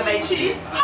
gotta cheese.